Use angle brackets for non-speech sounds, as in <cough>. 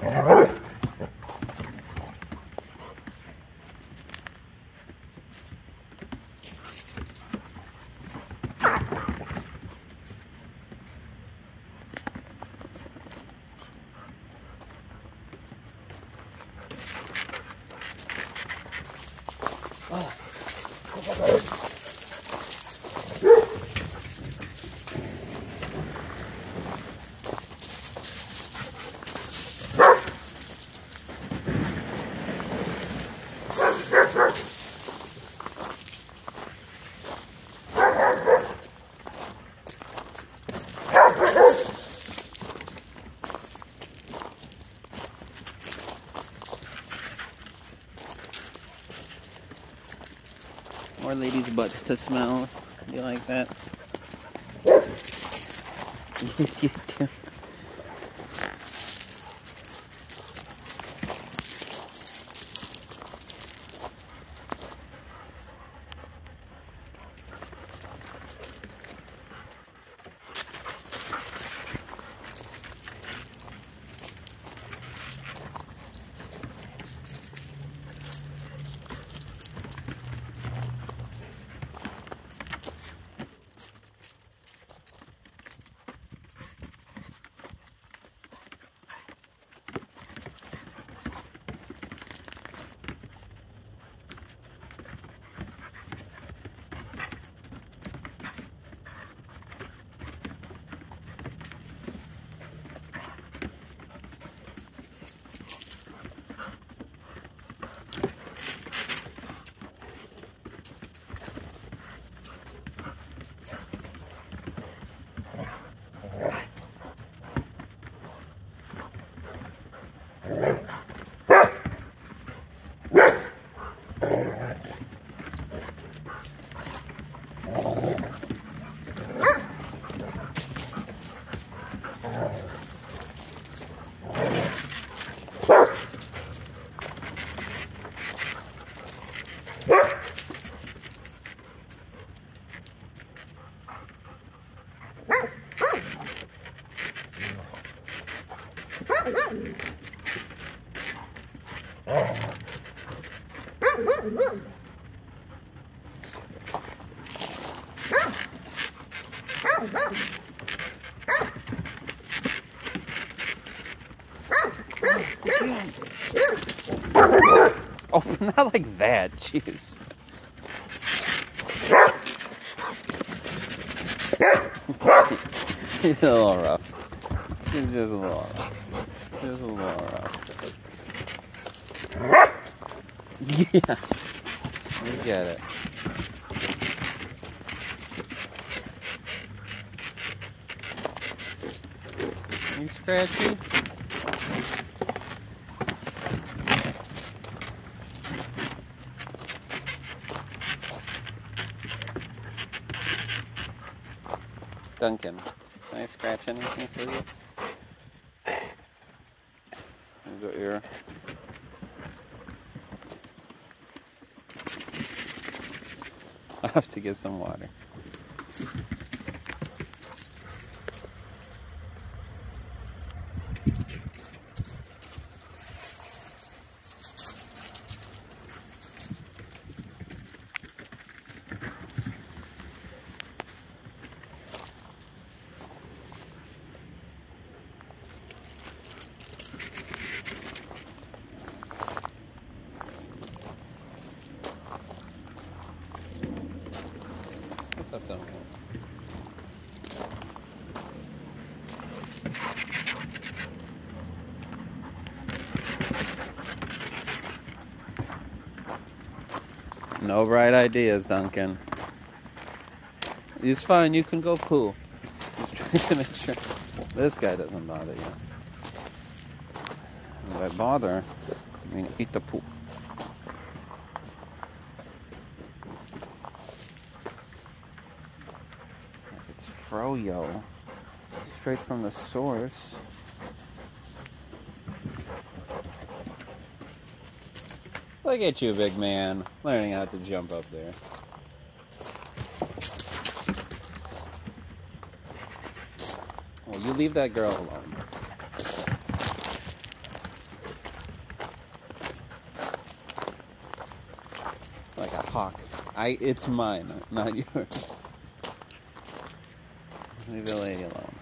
Oh. More ladies' butts to smell. You like that? Yes, you do. oh <laughs> Oh, <laughs> not like that. Jeez. <laughs> He's a little rough. He's just a little rough. Just a little rough. Yeah. We get it. You scratchy? Duncan, can I scratch anything for you? Got your I have to get some water. No bright ideas, Duncan. It's fine, you can go poo. Just <laughs> trying to make sure this guy doesn't bother you. If I bother, I mean eat the poop. It's Froyo. Straight from the source. Look at you, big man, learning how to jump up there. Well, you leave that girl alone. Like a hawk. I it's mine, <laughs> not yours. Leave the lady alone.